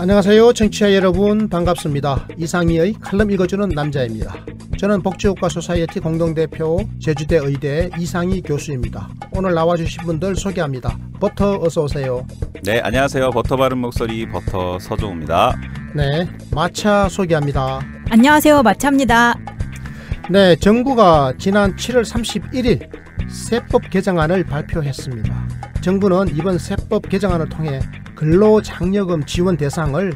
안녕하세요 청취자 여러분. 반갑습니다. 이상이의 칼럼 읽어주는 남자입니다. 저는 복지국가 소사이어티 공동대표 제주대 의대 이상이 교수입니다. 오늘 나와주신 분들 소개합니다. 버터 어서 오세요. 네 안녕하세요. 버터 바른 목소리 버터 서종우입니다. 네 마차 소개합니다. 안녕하세요. 마차입니다. 네 정부가 지난 7월 31일 세법 개정안을 발표했습니다. 정부는 이번 세법 개정안을 통해 근로장려금 지원 대상을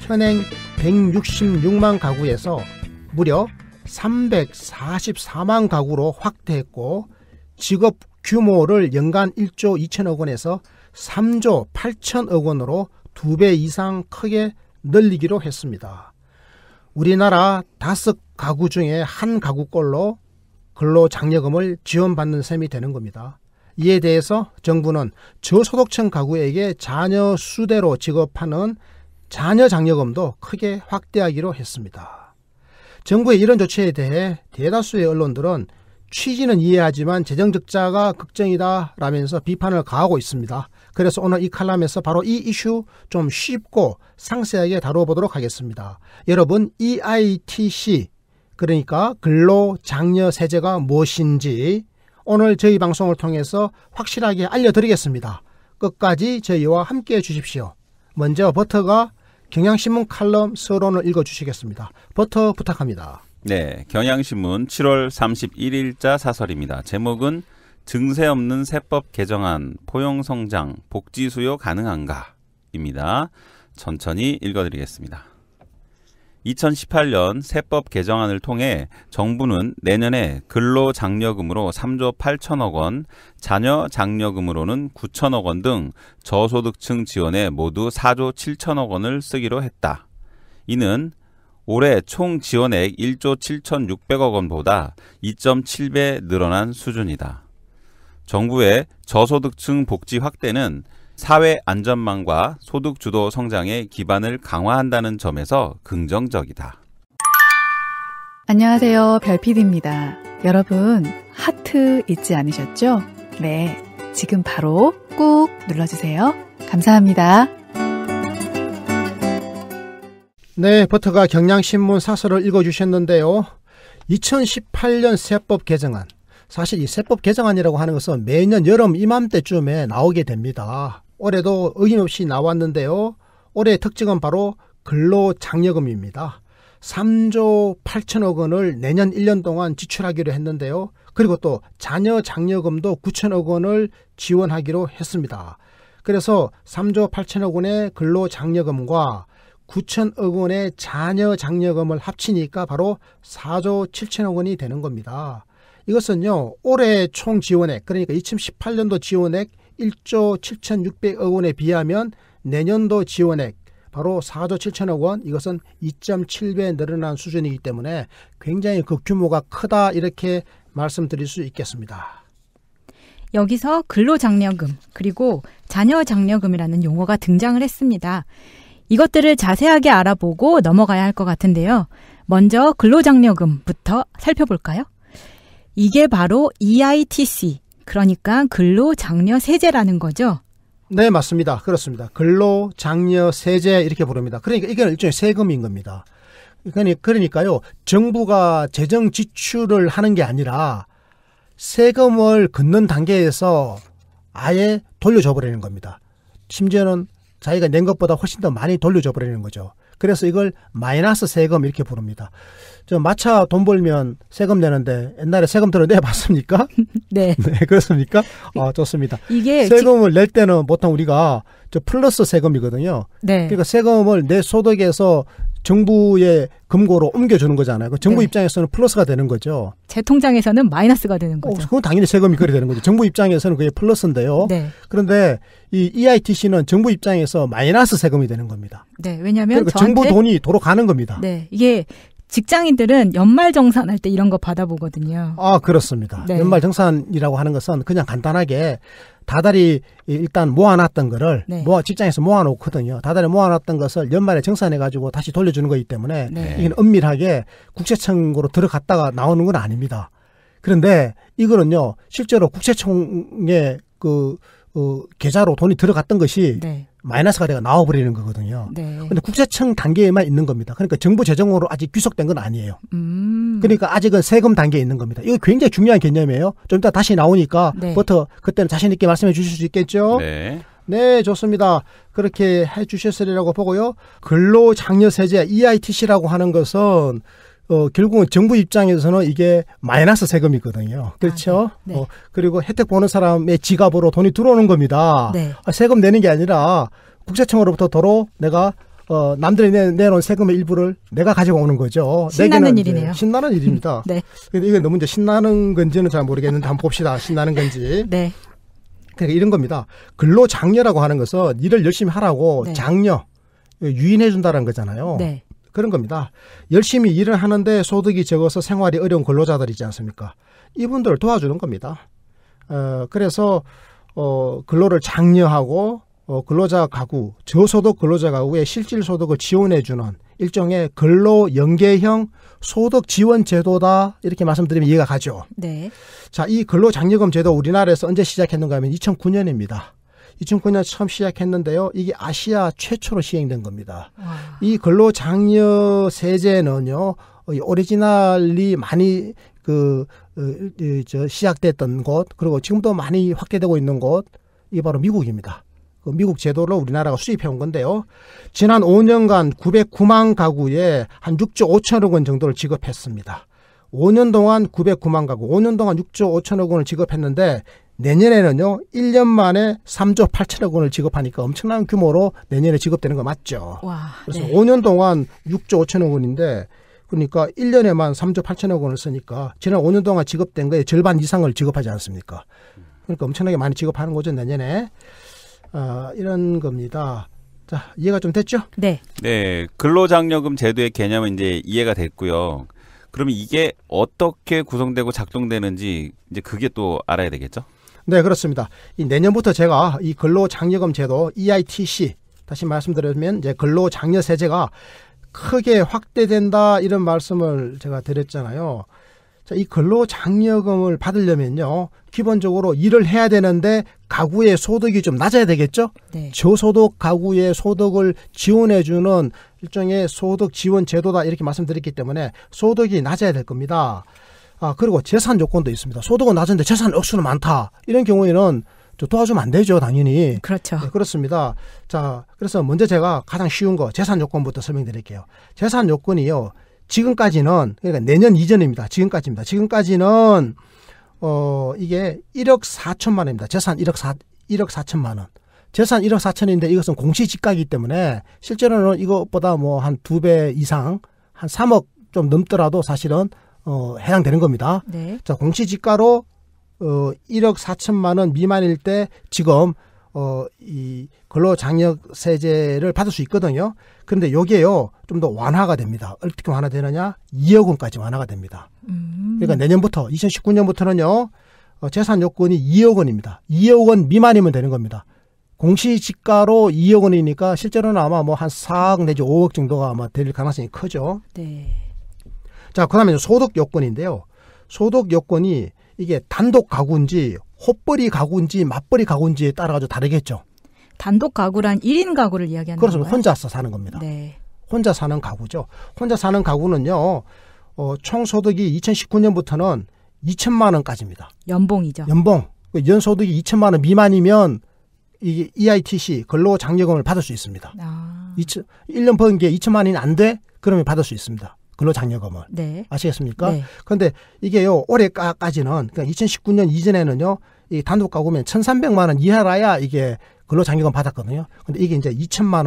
현행 166만 가구에서 무려 344만 가구로 확대했고 직업 규모를 연간 1조 2천억 원에서 3조 8천억 원으로 두 배 이상 크게 늘리기로 했습니다. 우리나라 다섯 가구 중에 한 가구꼴로 근로장려금을 지원받는 셈이 되는 겁니다. 이에 대해서 정부는 저소득층 가구에게 자녀 수대로 지급하는 자녀 장려금도 크게 확대하기로 했습니다. 정부의 이런 조치에 대해 대다수의 언론들은 취지는 이해하지만 재정 적자가 걱정이다 라면서 비판을 가하고 있습니다. 그래서 오늘 이 칼럼에서 바로 이 이슈 좀 쉽고 상세하게 다뤄보도록 하겠습니다. 여러분 EITC 그러니까 근로장려 세제가 무엇인지 오늘 저희 방송을 통해서 확실하게 알려드리겠습니다. 끝까지 저희와 함께 해주십시오. 먼저 버터가 경향신문 칼럼 서론을 읽어주시겠습니다. 버터 부탁합니다. 네 경향신문 7월 31일자 사설입니다 제목은 증세 없는 세법 개정안 포용성장 복지 수요 가능한가 입니다 천천히 읽어드리겠습니다 2018년 세법 개정안을 통해 정부는 내년에 근로장려금으로 3조 8천억 원, 자녀 장려금으로는 9천억 원 등 저소득층 지원에 모두 4조 7천억 원을 쓰기로 했다. 이는 올해 총 지원액 1조 7,600억 원보다 2.7배 늘어난 수준이다. 정부의 저소득층 복지 확대는 사회 안전망과 소득 주도 성장의 기반을 강화한다는 점에서 긍정적이다. 안녕하세요. 별피디입니다. 여러분, 하트 잊지 않으셨죠? 네. 지금 바로 꾹 눌러주세요. 감사합니다. 네, 버터가 경향신문 사설을 읽어주셨는데요. 2018년 세법 개정안. 사실 이 세법 개정안이라고 하는 것은 매년 여름 이맘때쯤에 나오게 됩니다. 올해도 어김없이 나왔는데요. 올해의 특징은 바로 근로장려금입니다. 3조 8천억 원을 내년 1년 동안 지출하기로 했는데요. 그리고 또 자녀 장려금도 9천억 원을 지원하기로 했습니다. 그래서 3조 8천억 원의 근로장려금과 9천억 원의 자녀 장려금을 합치니까 바로 4조 7천억 원이 되는 겁니다. 이것은요, 올해 총 지원액, 그러니까 2018년도 지원액 1조 7,600억 원에 비하면 내년도 지원액 바로 4조 7천억 원 이것은 2.7배 늘어난 수준이기 때문에 굉장히 그 규모가 크다 이렇게 말씀드릴 수 있겠습니다. 여기서 근로장려금 그리고 자녀장려금이라는 용어가 등장을 했습니다. 이것들을 자세하게 알아보고 넘어가야 할 것 같은데요. 먼저 근로장려금부터 살펴볼까요? 이게 바로 EITC 그러니까 근로 장려 세제라는 거죠. 네, 맞습니다. 그렇습니다. 근로 장려 세제 이렇게 부릅니다. 그러니까 이게 일종의 세금인 겁니다. 그러니까요, 정부가 재정 지출을 하는 게 아니라 세금을 걷는 단계에서 아예 돌려줘 버리는 겁니다. 심지어는 자기가 낸 것보다 훨씬 더 많이 돌려줘 버리는 거죠. 그래서 이걸 마이너스 세금 이렇게 부릅니다. 저 마차 돈 벌면 세금 내는데 옛날에 세금 들어 내봤습니까? 네. 네, 그렇습니까? 어, 좋습니다. 이게 세금을 낼 때는 보통 우리가 저 플러스 세금이거든요. 네. 그러니까 세금을 내 소득에서 정부의 금고로 옮겨주는 거잖아요. 그 정부 네. 입장에서는 플러스가 되는 거죠. 제 통장에서는 마이너스가 되는 어, 거죠. 그건 당연히 세금이 그래 되는 거죠. 정부 입장에서는 그게 플러스인데요. 네. 그런데 이 EITC는 정부 입장에서 마이너스 세금이 되는 겁니다. 네. 왜냐하면 그러니까 정부 돈이 도로 가는 겁니다. 네. 이게 직장인들은 연말 정산할 때 이런 거 받아보거든요. 아, 그렇습니다. 네. 연말 정산이라고 하는 것은 그냥 간단하게 다달이 일단 모아놨던 거를 네. 모아 직장에서 모아놓거든요. 다달이 모아놨던 것을 연말에 정산해가지고 다시 돌려주는 거기 때문에 네. 이게 은밀하게 국세청으로 들어갔다가 나오는 건 아닙니다. 그런데 이거는요 실제로 국세청의 그 어, 계좌로 돈이 들어갔던 것이 네. 마이너스가 내가 나와버리는 거거든요. 네. 근데 국세청 단계에만 있는 겁니다. 그러니까 정부 재정으로 아직 귀속된 건 아니에요. 음. 그러니까 아직은 세금 단계에 있는 겁니다. 이거 굉장히 중요한 개념이에요. 좀 이따 다시 나오니까 네. 부터 그때는 자신 있게 말씀해 주실 수 있겠죠? 네. 네, 좋습니다. 그렇게 해 주셨으리라고 보고요. 근로장려세제 EITC라고 하는 것은 어, 결국은 정부 입장에서는 이게 마이너스 세금이거든요. 그렇죠? 네. 네. 어, 그리고 혜택 보는 사람의 지갑으로 돈이 들어오는 겁니다. 네. 아, 세금 내는 게 아니라 국세청으로부터 도로 내가 어, 남들이 내, 내놓은 세금의 일부를 내가 가지고 오는 거죠. 신나는 일이네요. 신나는 일입니다. 네. 근데 이게 너무 이제 신나는 건지는 잘 모르겠는데 한번 봅시다. 신나는 건지. 네. 그러니까 이런 겁니다. 근로 장려라고 하는 것은 일을 열심히 하라고 네. 장려, 유인해 준다는 거잖아요. 네. 그런 겁니다. 열심히 일을 하는데 소득이 적어서 생활이 어려운 근로자들 있지 않습니까? 이분들 도와주는 겁니다. 어, 그래서 어, 근로를 장려하고 어, 근로자 가구, 저소득 근로자 가구의 실질 소득을 지원해 주는 일종의 근로 연계형 소득 지원 제도다 이렇게 말씀드리면 이해가 가죠. 네. 자, 이 근로 장려금 제도 우리나라에서 언제 시작했는가 하면 2009년입니다. 2009년 처음 시작했는데요. 이게 아시아 최초로 시행된 겁니다. 와. 이 근로장려 세제는요, 오리지널이 많이 그, 어, 이, 저, 시작됐던 곳, 그리고 지금도 많이 확대되고 있는 곳, 이게 바로 미국입니다. 그 미국 제도를 우리나라가 수입해 온 건데요. 지난 5년간 909만 가구에 한 6조 5천억 원 정도를 지급했습니다. 5년 동안 909만 가구, 5년 동안 6조 5천억 원을 지급했는데 내년에는요, 1년 만에 3조 8천억 원을 지급하니까 엄청난 규모로 내년에 지급되는 거 맞죠. 와. 그래서 네. 5년 동안 6조 5천억 원인데 그러니까 1년에만 3조 8천억 원을 쓰니까 지난 5년 동안 지급된 거에 절반 이상을 지급하지 않습니까? 그러니까 엄청나게 많이 지급하는 거죠 내년에 아, 이런 겁니다. 자 이해가 좀 됐죠? 네. 네, 근로장려금 제도의 개념은 이제 이해가 됐고요. 그러면 이게 어떻게 구성되고 작동되는지 이제 그게 또 알아야 되겠죠? 네 그렇습니다. 이 내년부터 제가 이 근로장려금 제도 EITC 다시 말씀드리면 이제 근로장려세제가 크게 확대된다 이런 말씀을 제가 드렸잖아요. 자, 이 근로장려금을 받으려면요. 기본적으로 일을 해야 되는데 가구의 소득이 좀 낮아야 되겠죠? 네. 저소득 가구의 소득을 지원해 주는 일종의 소득 지원 제도다 이렇게 말씀드렸기 때문에 소득이 낮아야 될 겁니다. 아 그리고 재산 요건도 있습니다. 소득은 낮은데 재산 억수는 많다 이런 경우에는 저 도와주면 안 되죠, 당연히. 그렇죠. 네, 그렇습니다. 자, 그래서 먼저 제가 가장 쉬운 거 재산 요건부터 설명드릴게요. 재산 요건이요. 지금까지는 그러니까 내년 이전입니다. 지금까지입니다. 지금까지는 어 이게 1억 4천만 원입니다. 재산 1억 4 1억 4천만 원. 재산 1억 4천인데 이것은 공시지가이기 때문에 실제로는 이것보다 뭐 한 두 배 이상 한 3억 좀 넘더라도 사실은 어 해당되는 겁니다. 네. 자, 공시지가로 어 1억 4천만 원 미만일 때 지금 어 이 근로장려세제를 받을 수 있거든요. 그런데 여기에요. 좀 더 완화가 됩니다. 어떻게 완화되느냐? 2억 원까지 완화가 됩니다. 음. 그러니까 내년부터 2019년부터는요. 어, 재산 요건이 2억 원입니다. 2억 원 미만이면 되는 겁니다. 공시지가로 2억 원이니까 실제로는 아마 뭐 한 4억 내지 5억 정도가 아마 될 가능성이 크죠. 네. 자, 그 다음에 이제 소득 요건인데요. 소득 요건이 이게 단독 가구인지 호벌이 가구인지 맞벌이 가구인지에 따라 가지고 다르겠죠. 단독 가구란 1인 가구를 이야기하는 그래서 건가요? 혼자서 사는 겁니다. 네. 혼자 사는 가구죠. 혼자 사는 가구는요. 어, 총 소득이 2019년부터는 2천만 원까지입니다. 연봉이죠. 연봉 그 연소득이 2천만 원 미만이면 이게 EITC 근로 장려금을 받을 수 있습니다. 아. 2천, 1년 번 게 2천만 원이 안 돼? 그러면 받을 수 있습니다. 근로장려금을. 네. 아시겠습니까? 네. 그런데 이게요 올해까지는 그러니까 2019년 이전에는요 이 단독 가구면 1,300만 원 이하라야 이게 근로장려금 받았거든요. 근데 이게 이제 2천만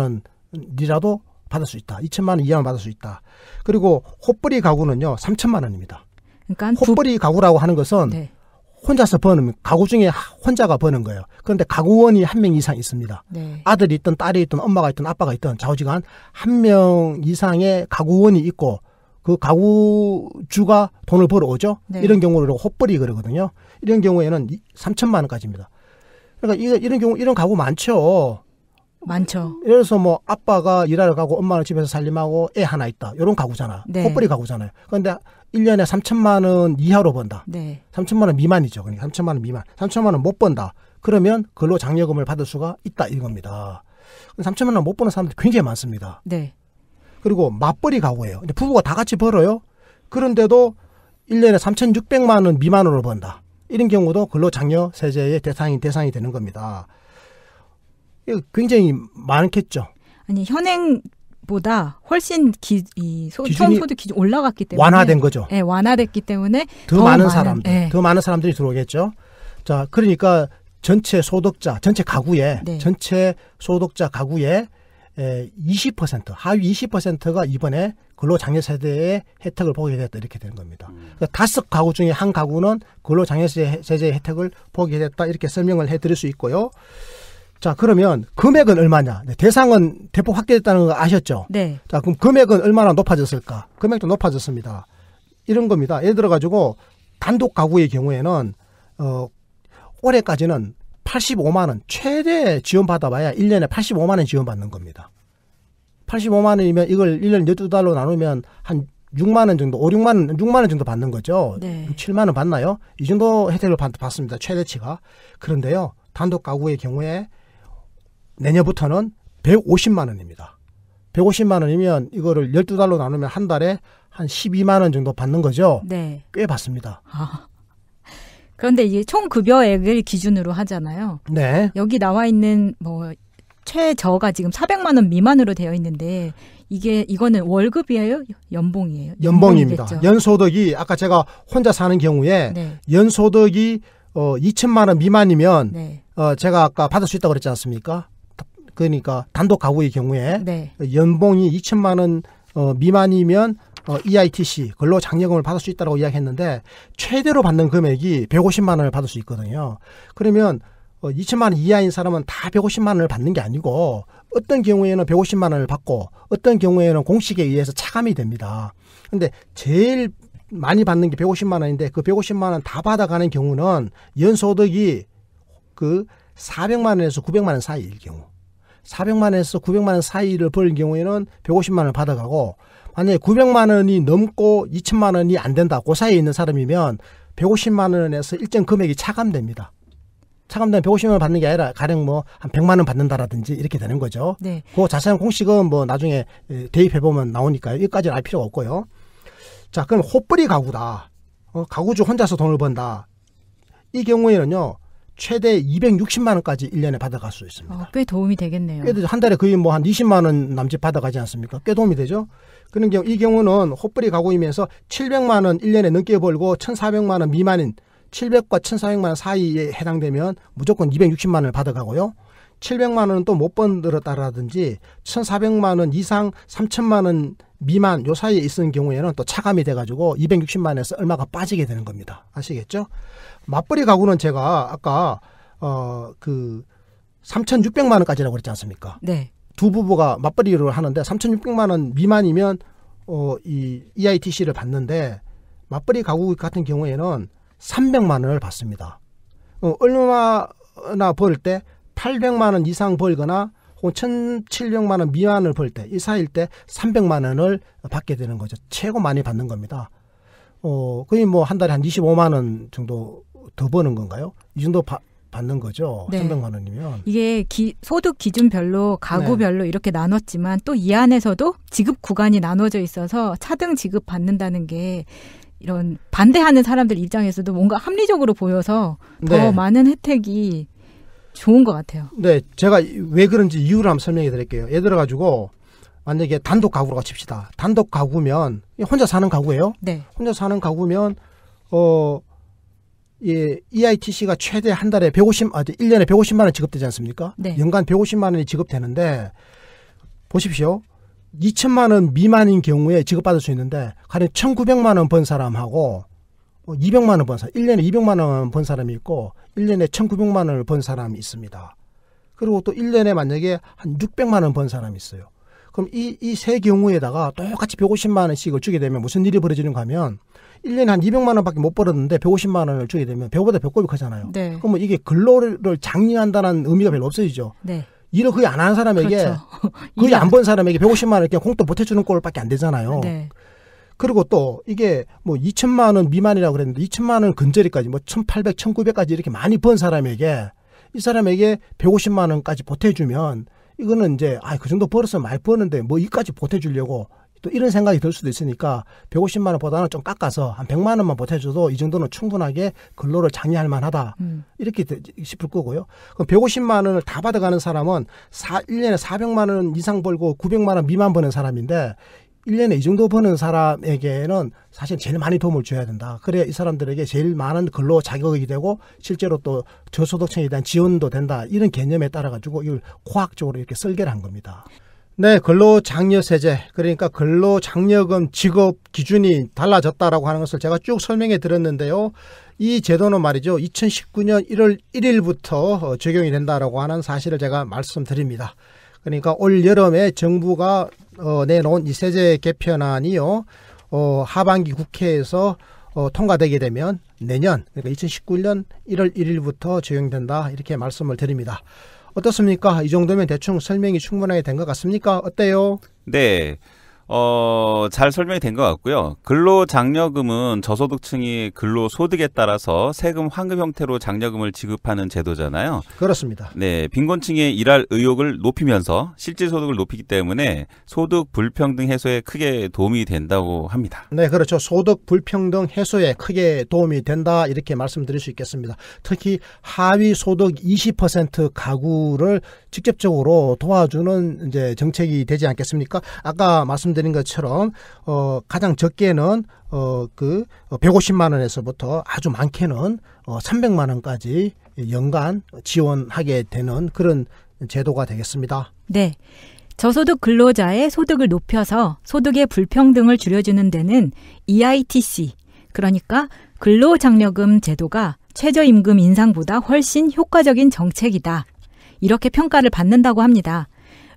원이라도 받을 수 있다. 2천만 원 이하만 받을 수 있다. 그리고 호벌이 가구는요 3천만 원입니다. 그러니까 한 두, 호벌이 가구라고 하는 것은 네. 혼자서 버는 가구 중에 하- 혼자가 버는 거예요. 그런데 가구원이 한 명 이상 있습니다. 네. 아들이 있든 딸이 있든 엄마가 있든 아빠가 있든 좌우지간 한 명 이상의 가구원이 있고 그 가구주가 돈을 벌어오죠. 네. 이런 경우를 호벌이 그러거든요. 이런 경우에는 3천만 원까지입니다. 그러니까 이- 이런 경우 이런 가구 많죠. 많죠. 예를 들어서 뭐 아빠가 일하러 가고 엄마는 집에서 살림하고 애 하나 있다. 이런 가구잖아. 네. 홑벌이 가구잖아요. 그런데 1년에 3천만 원 이하로 번다. 네. 3천만 원 미만이죠. 그러니까 3천만 원 미만. 3천만 원 못 번다. 그러면 근로 장려금을 받을 수가 있다 이겁니다. 3천만 원 못 버는 사람들이 굉장히 많습니다. 네. 그리고 맞벌이 가구예요. 부부가 다 같이 벌어요. 그런데도 1년에 3,600만 원 미만으로 번다. 이런 경우도 근로장려 세제의 대상이 대상이 되는 겁니다. 굉장히 많겠죠. 아니 현행보다 훨씬 기, 이 소, 기준이 처음 소득 기준 올라갔기 때문에 완화된 거죠. 네, 완화됐기 때문에 더, 더 많은 많은, 사람들, 예. 더 많은 사람들이 들어오겠죠. 자, 그러니까 전체 소득자, 전체 가구에, 네. 전체 소득자 가구의 에, 20% 하위 20%가 이번에 근로장려세대의 혜택을 보게 됐다 이렇게 되는 겁니다. 그러니까 다섯 가구 중에 한 가구는 근로장려세제 세제의 혜택을 보게 됐다 이렇게 설명을 해드릴 수 있고요. 자, 그러면 금액은 얼마냐? 네, 대상은 대폭 확대됐다는 거 아셨죠? 네. 자, 그럼 금액은 얼마나 높아졌을까? 금액도 높아졌습니다. 이런 겁니다. 예를 들어 가지고 단독 가구의 경우에는 어 올해까지는 85만 원 최대 지원 받아봐야 1년에 85만 원 지원 받는 겁니다. 85만 원이면 이걸 1년 12달로 나누면 한 6만 원 정도, 5, 6만 원, 6만 원 정도 받는 거죠. 네. 6, 7만 원 받나요? 이 정도 혜택을 받, 받습니다. 최대치가. 그런데요. 단독 가구의 경우에 내년부터는 150만 원입니다. 150만 원이면 이거를 12달로 나누면 한 달에 한 12만 원 정도 받는 거죠. 네. 꽤 받습니다. 아. 그런데 이게 총 급여액을 기준으로 하잖아요. 네. 여기 나와 있는 뭐 최저가 지금 400만 원 미만으로 되어 있는데 이게 이거는 월급이에요? 연봉이에요? 연봉입니다. 연봉이겠죠? 연소득이 아까 제가 혼자 사는 경우에 네. 연소득이 어 2천만 원 미만이면 네. 어 제가 아까 받을 수 있다고 그랬지 않습니까? 그러니까 단독 가구의 경우에 네. 연봉이 2천만 원 어, 미만이면 어, EITC 근로 장려금을 받을 수 있다고 이야기했는데 최대로 받는 금액이 150만 원을 받을 수 있거든요. 그러면 어, 2천만 원 이하인 사람은 다 150만 원을 받는 게 아니고 어떤 경우에는 150만 원을 받고 어떤 경우에는 공식에 의해서 차감이 됩니다. 근데 제일 많이 받는 게 150만 원인데 그 150만 원 다 받아가는 경우는 연소득이 그 400만 원에서 900만 원 사이일 경우 400만 원에서 900만 원 사이를 벌 경우에는 150만 원을 받아가고 만약에 900만 원이 넘고 2천만 원이 안 된다. 그 사이에 있는 사람이면 150만 원에서 일정 금액이 차감됩니다. 차감되면 150만 원 받는 게 아니라 가령 뭐 한 100만 원 받는다라든지 이렇게 되는 거죠. 네. 그 자세한 공식은 뭐 나중에 대입해 보면 나오니까요. 여기까지는 알 필요가 없고요. 자, 그럼 호뿌리 가구다. 어, 가구주 혼자서 돈을 번다. 이 경우에는요. 최대 260만 원까지 1년에 받아갈 수 있습니다. 어, 꽤 도움이 되겠네요. 꽤 되죠. 한 달에 거의 뭐 한 20만 원 남짓 받아가지 않습니까? 꽤 도움이 되죠. 그런 경우 이 경우는 호뿌리 가구이면서 700만 원 1년에 넘게 벌고 1,400만 원 미만인 700과 1,400만 원 사이에 해당되면 무조건 260만 원을 받아가고요. 700만 원은 또 못 번들었다라든지 1,400만 원 이상 3천만 원 미만 요 사이에 있는 경우에는 또 차감이 돼가지고 260만 원에서 얼마가 빠지게 되는 겁니다. 아시겠죠? 맞벌이 가구는 제가 아까 어그 3,600만 원까지라고 그랬지 않습니까? 네. 두 부부가 맞벌이를 하는데 3,600만 원 미만이면 어, 이 EITC를 받는데 맞벌이 가구 같은 경우에는 300만 원을 받습니다. 어, 얼마나 벌 때 800만 원 이상 벌거나 혹은 1,700만 원 미만을 벌 때 이 사이일 때 300만 원을 받게 되는 거죠. 최고 많이 받는 겁니다. 어, 거의 뭐 한 달에 한 25만 원 정도 더 버는 건가요? 이 정도 바- 받는 거죠. 네. 300만 원이면. 이게 기, 소득 기준별로 가구별로 이렇게 나눴지만 또 이 안에서도 지급 구간이 나눠져 있어서 차등 지급 받는다는 게 이런 반대하는 사람들 입장에서도 뭔가 합리적으로 보여서 더 네. 많은 혜택이 좋은 것 같아요. 네, 제가 왜 그런지 이유를 한번 설명해 드릴게요. 예를 들어 가지고 만약에 단독 가구라고 칩시다. 단독 가구면 혼자 사는 가구예요. 네. 혼자 사는 가구면 어 예, EITC가 최대 한 달에 150, 아, 1년에 150만 원 지급되지 않습니까? 네. 연간 150만 원이 지급되는데 보십시오. 2천만 원 미만인 경우에 지급받을 수 있는데 가령 1,900만 원 번 사람하고 어, 200만 원 번 사람, 1년에 200만 원 번 사람이 있고 1년에 1,900만 원을 번 사람이 있습니다. 그리고 또 1년에 만약에 한 600만 원 번 사람이 있어요. 그럼 이 이 세 경우에다가 똑같이 150만 원씩을 주게 되면 무슨 일이 벌어지는가 하면 1년에 한 200만 원밖에 못 벌었는데 150만 원을 주게 되면 배보다 배꼽이 크잖아요. 네. 그러면 이게 근로를 장려한다는 의미가 별로 없어지죠. 네. 일을 거의 안 하는 사람에게 그렇죠. 거의 안 번 사람에게 150만 원 그냥 공도 못 해주는 꼴밖에 안 되잖아요. 네. 그리고 또 이게 뭐 2천만 원 미만이라고 그랬는데 2천만 원 근저리까지 뭐 1,800, 1,900까지 이렇게 많이 번 사람에게 이 사람에게 150만 원까지 보태주면 이거는 이제 아 그 정도 벌었으면 많이 버는데 뭐 이까지 보태주려고 또 이런 생각이 들 수도 있으니까 150만 원보다는 좀 깎아서 한 100만 원만 보태줘도 이 정도는 충분하게 근로를 장려할 만하다. 음. 이렇게 되- 싶을 거고요. 그럼 150만 원을 다 받아가는 사람은 사, 1년에 400만 원 이상 벌고 900만 원 미만 버는 사람인데 1년에 이 정도 버는 사람에게는 사실 제일 많이 도움을 줘야 된다. 그래야 이 사람들에게 제일 많은 근로 자격이 되고 실제로 또 저소득층에 대한 지원도 된다. 이런 개념에 따라 가지고 이걸 과학적으로 이렇게 설계를 한 겁니다. 네, 근로장려세제 그러니까 근로장려금 지급 기준이 달라졌다라고 하는 것을 제가 쭉 설명해 드렸는데요. 이 제도는 말이죠. 2019년 1월 1일부터 어, 적용이 된다라고 하는 사실을 제가 말씀드립니다. 그러니까 올 여름에 정부가 어, 내놓은 이 세제 개편안이요. 어, 하반기 국회에서 어, 통과되게 되면 내년 그러니까 2019년 1월 1일부터 적용된다 이렇게 말씀을 드립니다. 어떻습니까? 이 정도면 대충 설명이 충분하게 된 것 같습니까? 어때요? 네. 어, 잘 설명이 된 것 같고요. 근로장려금은 저소득층이 근로소득에 따라서 세금 환급 형태로 장려금을 지급하는 제도잖아요. 그렇습니다. 네, 빈곤층의 일할 의욕을 높이면서 실질 소득을 높이기 때문에 소득 불평등 해소에 크게 도움이 된다고 합니다. 네, 그렇죠. 소득 불평등 해소에 크게 도움이 된다 이렇게 말씀드릴 수 있겠습니다. 특히 하위 소득 20% 가구를 직접적으로 도와주는 이제 정책이 되지 않겠습니까? 아까 말씀드린 것처럼 어 가장 적게는 어그 150만 원에서부터 아주 많게는 어 300만 원까지 연간 지원하게 되는 그런 제도가 되겠습니다. 네. 저소득 근로자의 소득을 높여서 소득의 불평등을 줄여주는 데는 EITC, 그러니까 근로장려금 제도가 최저임금 인상보다 훨씬 효과적인 정책이다. 이렇게 평가를 받는다고 합니다.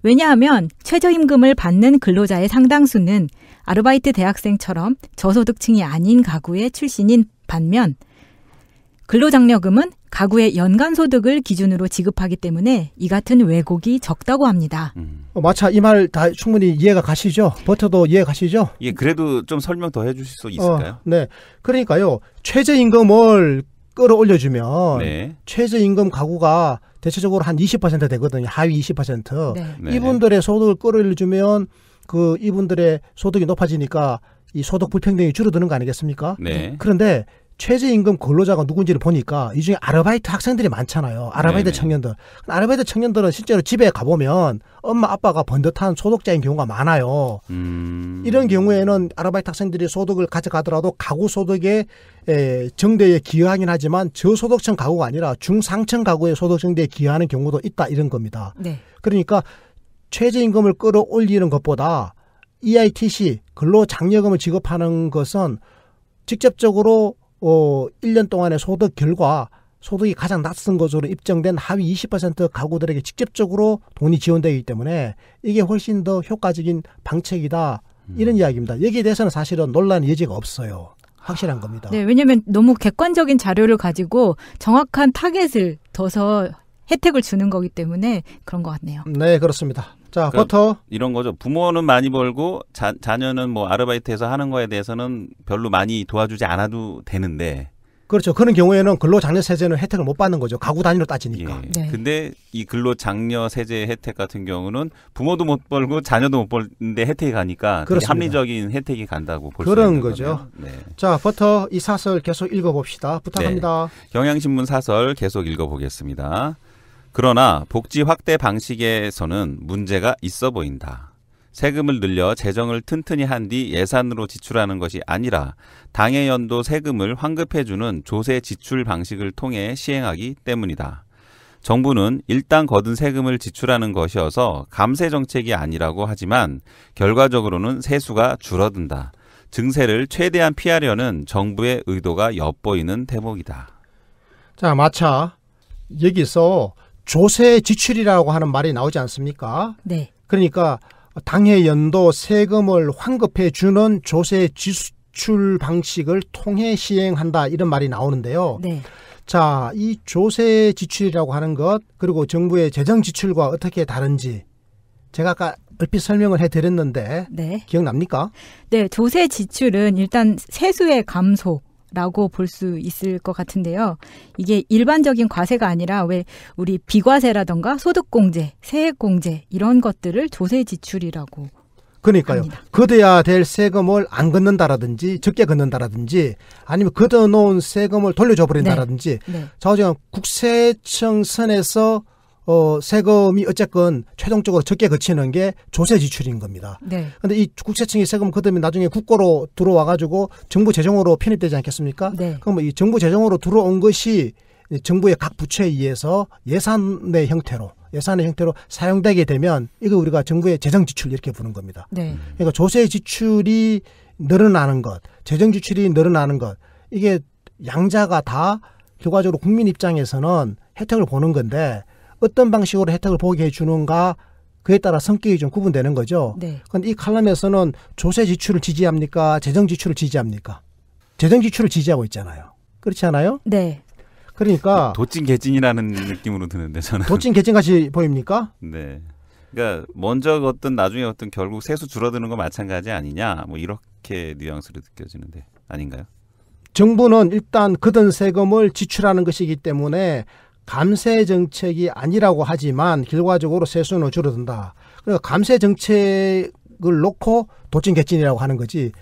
왜냐하면 최저임금을 받는 근로자의 상당수는 아르바이트 대학생처럼 저소득층이 아닌 가구의 출신인 반면 근로장려금은 가구의 연간 소득을 기준으로 지급하기 때문에 이 같은 왜곡이 적다고 합니다. 음. 어, 마차 이 말 다 충분히 이해가 가시죠? 버터도 이해 가시죠? 예, 그래도 좀 설명 더 해주실 수 있을까요? 어, 네. 그러니까요. 최저임금을 끌어올려주면 네. 최저임금 가구가 대체적으로 한 20% 되거든요. 하위 20%. 네. 네. 이분들의 소득을 끌어올려주면 그 이분들의 소득이 높아지니까 이 소득 불평등이 줄어드는 거 아니겠습니까? 네. 그런데 최저임금 근로자가 누군지를 보니까 이 중에 아르바이트 학생들이 많잖아요. 아르바이트 네네. 청년들. 아르바이트 청년들은 실제로 집에 가보면 엄마 아빠가 번듯한 소득자인 경우가 많아요. 음. 이런 경우에는 아르바이트 학생들이 소득을 가져가더라도 가구 소득의 에, 정대에 기여하긴 하지만 저소득층 가구가 아니라 중상층 가구의 소득 정대에 기여하는 경우도 있다 이런 겁니다. 네. 그러니까 최저임금을 끌어올리는 것보다 EITC 근로장려금을 지급하는 것은 직접적으로 어 1년 동안의 소득 결과 소득이 가장 낮은 것으로 입증된 하위 20% 가구들에게 직접적으로 돈이 지원되기 때문에 이게 훨씬 더 효과적인 방책이다 이런 이야기입니다. 여기에 대해서는 사실은 논란 여지가 없어요. 확실한 겁니다. 네, 왜냐하면 너무 객관적인 자료를 가지고 정확한 타겟을 둬서 혜택을 주는 거기 때문에 그런 것 같네요. 네, 그렇습니다. 자, 그럼- 버터. 이런 거죠. 부모는 많이 벌고 자, 자녀는 뭐 아르바이트해서 하는 거에 대해서는 별로 많이 도와주지 않아도 되는데 그렇죠. 그런 경우에는 근로장려세제는 혜택을 못 받는 거죠. 가구 단위로 따지니까. 예. 네. 근데 이 근로장려 세제 혜택 같은 경우는 부모도 못 벌고 자녀도 못 벌는데 혜택이 가니까. 합리적인 혜택이 간다고 볼수 그런 있는 거죠. 거네요. 네. 자, 버터 이 사설 계속 읽어봅시다. 부탁합니다. 경향신문 사설 계속 읽어보겠습니다. 그러나 복지 확대 방식에서는 문제가 있어 보인다. 세금을 늘려 재정을 튼튼히 한 뒤 예산으로 지출하는 것이 아니라 당해 연도 세금을 환급해주는 조세 지출 방식을 통해 시행하기 때문이다. 정부는 일단 거둔 세금을 지출하는 것이어서 감세 정책이 아니라고 하지만 결과적으로는 세수가 줄어든다. 증세를 최대한 피하려는 정부의 의도가 엿보이는 대목이다. 자, 마차. 여기서 조세 지출이라고 하는 말이 나오지 않습니까? 네. 그러니까 당해 연도 세금을 환급해 주는 조세 지출 방식을 통해 시행한다 이런 말이 나오는데요. 네. 자, 이 조세 지출이라고 하는 것 그리고 정부의 재정 지출과 어떻게 다른지 제가 아까 얼핏 설명을 해 드렸는데 네. 기억납니까? 네, 조세 지출은 일단 세수의 감소 라고 볼 수 있을 것 같은데요. 이게 일반적인 과세가 아니라 왜 우리 비과세라던가 소득공제, 세액공제 이런 것들을 조세 지출이라고 그러니까요. 합니다. 걷어야 될 세금을 안 걷는다라든지 적게 걷는다라든지 아니면 걷어놓은 세금을 돌려줘 버린다라든지 네. 좌우지간 국세청 선에서 어 세금이 어쨌건 최종적으로 적게 거치는 게 조세 지출인 겁니다. 네. 근데 이 국세청이 세금 걷으면 나중에 국고로 들어와 가지고 정부 재정으로 편입되지 않겠습니까? 네. 그럼 이 정부 재정으로 들어온 것이 정부의 각 부처에 의해서 예산의 형태로 예산의 형태로 사용되게 되면 이거 우리가 정부의 재정 지출 이렇게 부르는 겁니다. 네. 그러니까 조세 지출이 늘어나는 것, 재정 지출이 늘어나는 것 이게 양자가 다 결과적으로 국민 입장에서는 혜택을 보는 건데 어떤 방식으로 혜택을 보게 해주는가 그에 따라 성격이 좀 구분되는 거죠. 네. 그런데 이 칼럼에서는 조세 지출을 지지합니까? 재정 지출을 지지합니까? 재정 지출을 지지하고 있잖아요. 그렇지 않아요? 네. 그러니까 도찐 개찐이라는 느낌으로 드는데 저는. 도찐 개찐같이 보입니까? 네. 그러니까 먼저 걷든 나중에 걷든 결국 세수 줄어드는 거 마찬가지 아니냐. 뭐 이렇게 뉘앙스로 느껴지는데 아닌가요? 정부는 일단 그든 세금을 지출하는 것이기 때문에 감세 정책이 아니라고 하지만 결과적으로 세수는 줄어든다. 그러니까 감세 정책을 놓고 도찐 개찐이라고 하는 거지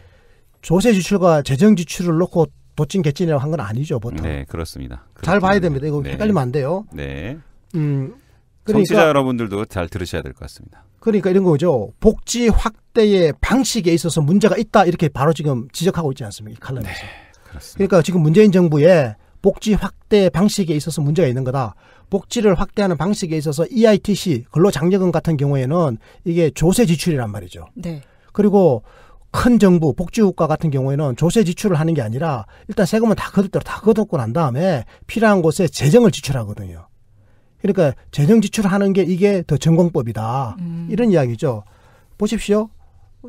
조세 지출과 재정 지출을 놓고 도찐 개찐이라고 한 건 아니죠 보통. 네, 그렇습니다. 잘 봐야 됩니다. 이거. 네. 헷갈리면 안 돼요. 네. 음. 청취자 그러니까 여러분들도 잘 들으셔야 될 것 같습니다. 그러니까 이런 거죠. 복지 확대의 방식에 있어서 문제가 있다 이렇게 바로 지금 지적하고 있지 않습니까? 이 칼럼에서. 그렇습니다. 그러니까 지금 문재인 정부의 복지 확대 방식에 있어서 문제가 있는 거다. 복지를 확대하는 방식에 있어서 EITC 근로장려금 같은 경우에는 이게 조세 지출이란 말이죠. 네. 그리고 큰 정부 복지국가 같은 경우에는 조세 지출을 하는 게 아니라 일단 세금은 다 거둘 대로 다 거뒀고 난 다음에 필요한 곳에 재정을 지출하거든요. 그러니까 재정 지출하는 게 이게 더 전공법이다. 음. 이런 이야기죠. 보십시오.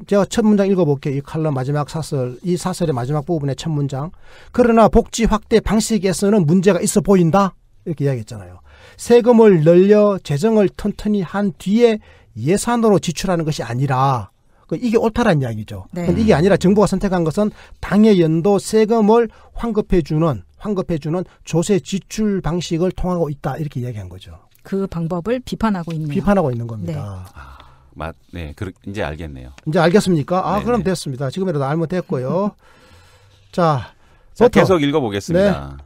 제가 첫 문장 읽어볼게요. 이 칼럼 마지막 사설, 이 사설의 마지막 부분의 첫 문장. 그러나 복지 확대 방식에서는 문제가 있어 보인다. 이렇게 이야기했잖아요. 세금을 늘려 재정을 튼튼히 한 뒤에 예산으로 지출하는 것이 아니라 그 이게 옳다란 이야기죠. 네. 근데 이게 아니라 정부가 선택한 것은 당해 연도 세금을 환급해 주는 환급해 주는 조세 지출 방식을 통하고 있다. 이렇게 이야기한 거죠. 그 방법을 비판하고 있네요. 비판하고 있는 겁니다. 맞, 네, 그, 이제 알겠네요. 이제 알겠습니까? 아, 네네. 그럼 됐습니다. 지금이라도 알면 됐고요. 자, 자. 계속 읽어보겠습니다.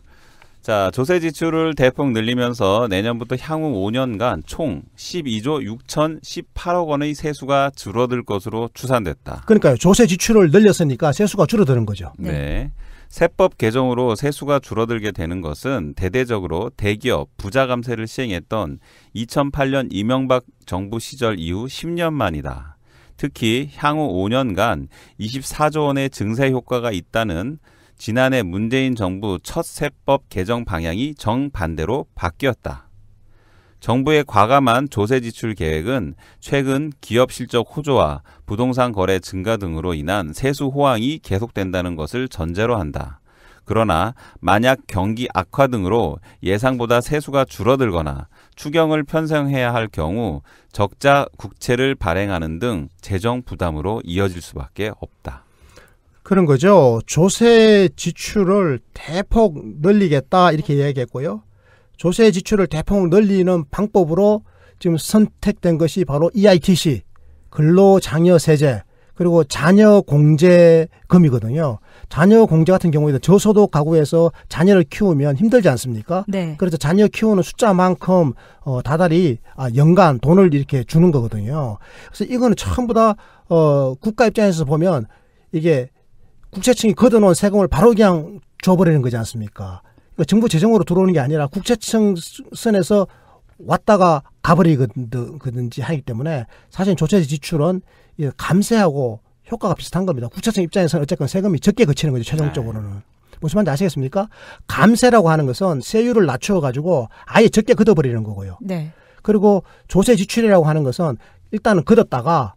자, 조세 지출을 대폭 늘리면서 내년부터 향후 5년간 총 12조 6,018억 원의 세수가 줄어들 것으로 추산됐다. 그러니까요. 조세 지출을 늘렸으니까 세수가 줄어드는 거죠. 네. 네. 세법 개정으로 세수가 줄어들게 되는 것은 대대적으로 대기업 부자 감세를 시행했던 2008년 이명박 정부 시절 이후 10년 만이다. 특히 향후 5년간 24조 원의 증세 효과가 있다는 지난해 문재인 정부 첫 세법 개정 방향이 정반대로 바뀌었다. 정부의 과감한 조세 지출 계획은 최근 기업 실적 호조와 부동산 거래 증가 등으로 인한 세수 호황이 계속된다는 것을 전제로 한다. 그러나 만약 경기 악화 등으로 예상보다 세수가 줄어들거나 추경을 편성해야 할 경우 적자 국채를 발행하는 등 재정 부담으로 이어질 수밖에 없다. 그런 거죠. 조세 지출을 대폭 늘리겠다 이렇게 이야기했고요. 조세 지출을 대폭 늘리는 방법으로 지금 선택된 것이 바로 EITC 근로장려 세제 그리고 자녀 공제금이거든요. 자녀 공제 같은 경우에도 저소득 가구에서 자녀를 키우면 힘들지 않습니까? 네. 그래서 자녀 키우는 숫자만큼 어, 다달이 아, 연간 돈을 이렇게 주는 거거든요. 그래서 이거는 전부 다 어, 국가 입장에서 보면 이게 국세청이 걷어놓은 세금을 바로 그냥 줘버리는 거지 않습니까? 그러니까 정부 재정으로 들어오는 게 아니라 국세청 선에서 왔다가 가버리거든지 하기 때문에 사실 조세 지출은 이 감세하고 효과가 비슷한 겁니다. 국세청 입장에서는 어쨌건 세금이 적게 거치는 거죠, 최종적으로는. 무슨 말인지 아시겠습니까? 감세라고 하는 것은 세율을 낮춰 가지고 아예 적게 걷어버리는 거고요. 네. 그리고 조세 지출이라고 하는 것은 일단은 걷었다가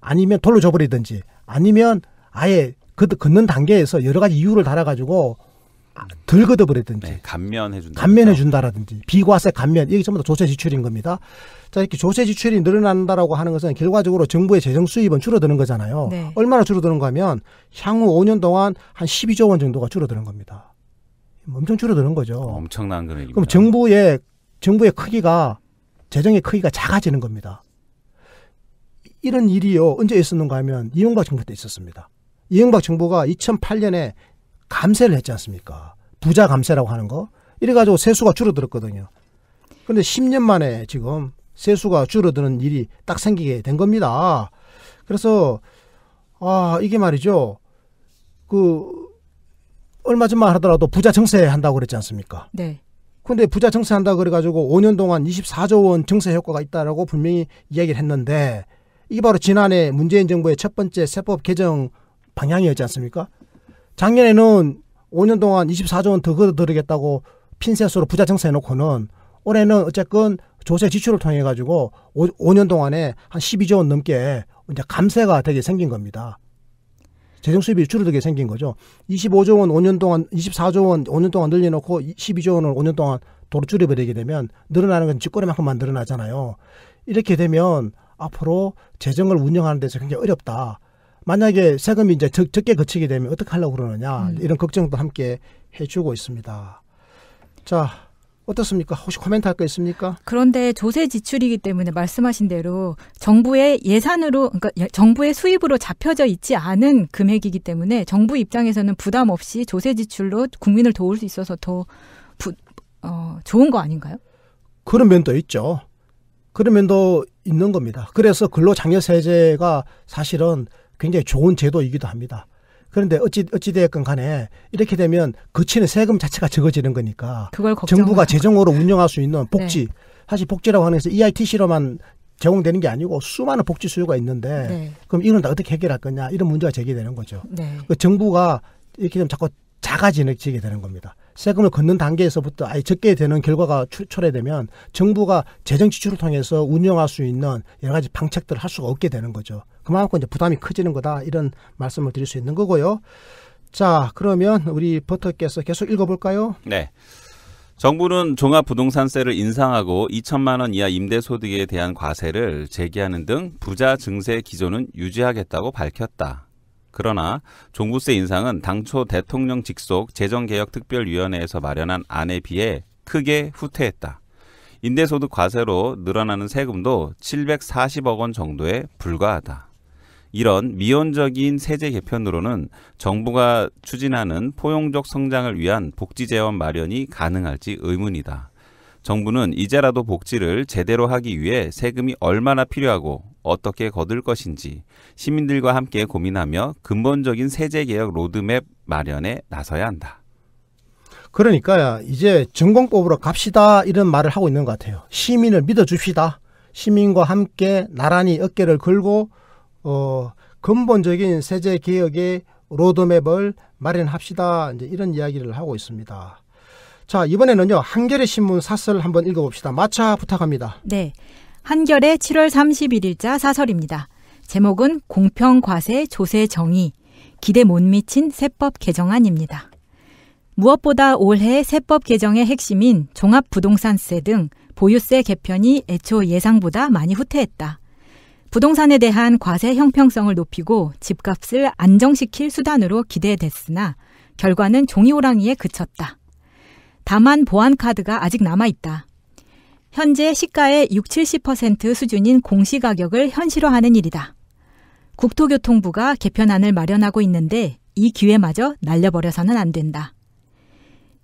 아니면 돌로 줘버리든지 아니면 아예 걷, 걷는 단계에서 여러 가지 이유를 달아가지고 덜 걷어버리든지 네, 감면해 준다. 감면해 준다라든지 비과세 감면 이게 전부 다 조세 지출인 겁니다. 자 이렇게 조세 지출이 늘어난다라고 하는 것은 결과적으로 정부의 재정 수입은 줄어드는 거잖아요. 네. 얼마나 줄어드는가 하면 향후 5년 동안 한 12조 원 정도가 줄어드는 겁니다. 엄청 줄어드는 거죠. 엄청난 금액입니다. 그럼 정부의 정부의 크기가 재정의 크기가 작아지는 겁니다. 이런 일이요 언제 있었는가 하면 이명박 정부 때 있었습니다. 이명박 정부가 2008년에 감세를 했지 않습니까? 부자 감세라고 하는 거. 이래가지고 세수가 줄어들었거든요. 그런데 10년 만에 지금 세수가 줄어드는 일이 딱 생기게 된 겁니다. 그래서 아 이게 말이죠. 그 얼마 전만 하더라도 부자 증세 한다고 그랬지 않습니까? 네. 근데 부자 증세한다 그래가지고 5년 동안 24조 원 증세 효과가 있다라고 분명히 이야기를 했는데 이게 바로 지난해 문재인 정부의 첫 번째 세법 개정 방향이었지 않습니까? 작년에는 5년 동안 24조 원 더 걷어들이겠다고 핀셋으로 부자 증세 해놓고는 올해는 어쨌건 조세 지출을 통해 가지고 5, 년 동안에 한 12조 원 넘게 이제 감세가 되게 생긴 겁니다. 재정 수입이 줄어들게 생긴 거죠. 25조 원 5년 동안 24조 원 5년 동안 늘려놓고 12조 원을 5년 동안 도로 줄여버리게 되면 늘어나는 건 쥐꼬리만큼만 늘어나잖아요. 이렇게 되면 앞으로 재정을 운영하는 데서 굉장히 어렵다. 만약에 세금이 이제 적, 적게 거치게 되면 어떻게 하려고 그러느냐 음. 이런 걱정도 함께 해주고 있습니다. 자 어떻습니까? 혹시 코멘트 할 거 있습니까? 그런데 조세 지출이기 때문에 말씀하신 대로 정부의 예산으로 그러니까 예- 정부의 수입으로 잡혀져 있지 않은 금액이기 때문에 정부 입장에서는 부담 없이 조세 지출로 국민을 도울 수 있어서 더 부, 어, 좋은 거 아닌가요? 그런 면도 있죠. 그런 면도 있는 겁니다. 그래서 근로장려세제가 사실은 굉장히 좋은 제도이기도 합니다. 그런데 어찌 어찌 되었건 간에 이렇게 되면 거치는 세금 자체가 적어지는 거니까 정부가 재정으로 운영할 수 있는 복지 네. 사실 복지라고 하는 것은 EITC로만 제공되는 게 아니고 수많은 복지 수요가 있는데 네. 그럼 이건 다 어떻게 해결할 거냐 이런 문제가 제기되는 거죠. 네. 그 정부가 이렇게 되면 자꾸 작아지게 되는 겁니다. 세금을 걷는 단계에서부터 아예 적게 되는 결과가 추- 초래되면 정부가 재정 지출을 통해서 운영할 수 있는 여러 가지 방책들을 할 수가 없게 되는 거죠. 그만큼 이제 부담이 커지는 거다 이런 말씀을 드릴 수 있는 거고요. 자 그러면 우리 버터께서 계속 읽어볼까요? 네. 정부는 종합부동산세를 인상하고 2천만 원 이하 임대소득에 대한 과세를 제기하는 등 부자 증세 기조는 유지하겠다고 밝혔다. 그러나 종부세 인상은 당초 대통령 직속 재정개혁특별위원회에서 마련한 안에 비해 크게 후퇴했다. 임대소득 과세로 늘어나는 세금도 740억 원 정도에 불과하다. 이런 미온적인 세제 개편으로는 정부가 추진하는 포용적 성장을 위한 복지 재원 마련이 가능할지 의문이다. 정부는 이제라도 복지를 제대로 하기 위해 세금이 얼마나 필요하고 어떻게 거둘 것인지 시민들과 함께 고민하며 근본적인 세제 개혁 로드맵 마련에 나서야 한다. 그러니까 이제 전공법으로 갑시다 이런 말을 하고 있는 것 같아요. 시민을 믿어 줍시다. 시민과 함께 나란히 어깨를 걸고 어, 근본적인 세제 개혁의 로드맵을 마련합시다. 이제 이런 이야기를 하고 있습니다. 자 이번에는요 한겨레 신문 사설 한번 읽어 봅시다. 마차 부탁합니다. 네. 한결의 7월 31일자 사설입니다. 제목은 공평 과세 조세 정의 기대 못 미친 세법 개정안입니다. 무엇보다 올해 세법 개정의 핵심인 종합부동산세 등 보유세 개편이 애초 예상보다 많이 후퇴했다. 부동산에 대한 과세 형평성을 높이고 집값을 안정시킬 수단으로 기대됐으나 결과는 종이호랑이에 그쳤다. 다만 보안카드가 아직 남아있다. 현재 시가의 6, 70% 수준인 공시가격을 현실화하는 일이다. 국토교통부가 개편안을 마련하고 있는데 이 기회마저 날려버려서는 안 된다.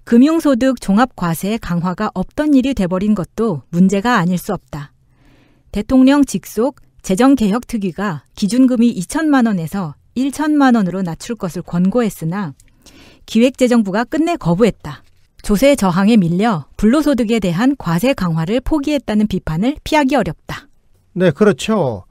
금융소득 종합과세 강화가 없던 일이 돼버린 것도 문제가 아닐 수 없다. 대통령 직속 재정개혁특위가 기준금이 2천만 원에서 1천만 원으로 낮출 것을 권고했으나 기획재정부가 끝내 거부했다. 조세 저항에 밀려 불로소득에 대한 과세 강화를 포기했다는 비판을 피하기 어렵다. 네, 그렇죠.